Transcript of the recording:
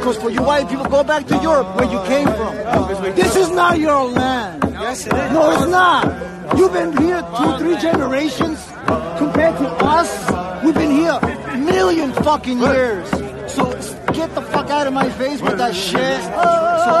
Because for you white people, go back to Europe where you came from. This is not your land. Yes, it is. No, it's not. You've been here two, three generations. Compared to us, we've been here a million fucking years. So get the fuck out of my face with that shit. So,